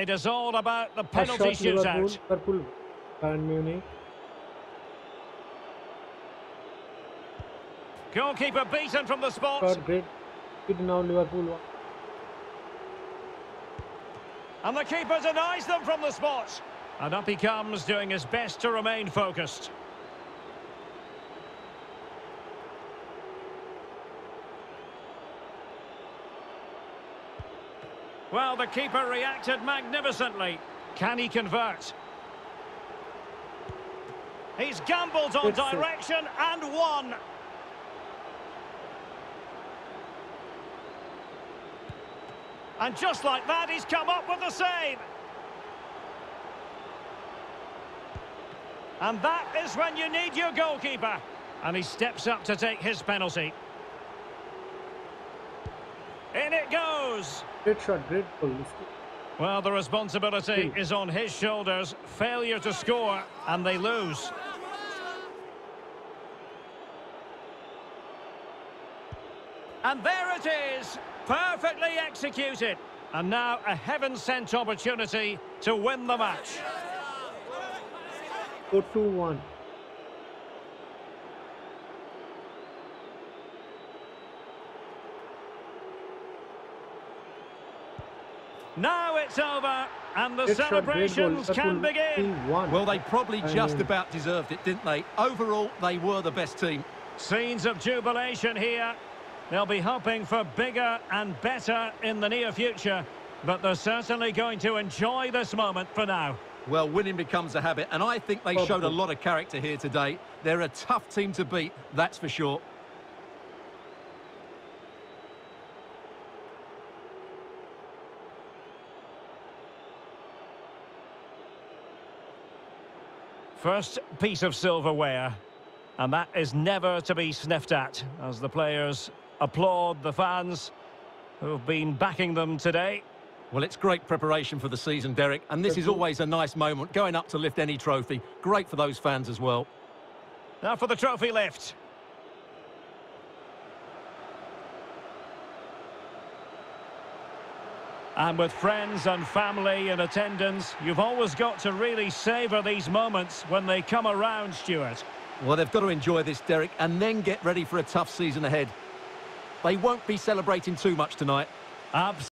it is all about the penalty shootout. Liverpool, Bayern Munich. Goalkeeper beaten from the spot. Shot great. Now Liverpool. And the keeper denies them from the spot. And up he comes, doing his best to remain focused. Well, the keeper reacted magnificently. Can he convert? He's gambled on direction and won. And just like that, he's come up with the save. And that is when you need your goalkeeper. And he steps up to take his penalty. In it goes. It's a great goal. Well, the responsibility is on his shoulders. Failure to score, and they lose. And there it is, perfectly executed. And now a heaven-sent opportunity to win the match. 4-2-1. Now it's over, and the Great shot, celebrations can begin. Well, they probably just mean- about deserved it, didn't they? Overall, they were the best team. Scenes of jubilation here. They'll be hoping for bigger and better in the near future, but they're certainly going to enjoy this moment for now. Well, winning becomes a habit, and I think they showed a lot of character here today. They're a tough team to beat, that's for sure. First piece of silverware, and that is never to be sniffed at as the players applaud the fans who've been backing them today. Well, it's great preparation for the season, Derek, and this is always a nice moment, going up to lift any trophy. Great for those fans as well. Now for the trophy lift. And with friends and family in attendance, you've always got to really savour these moments when they come around, Stewart. Well, they've got to enjoy this, Derek, and then get ready for a tough season ahead. They won't be celebrating too much tonight. Absolutely.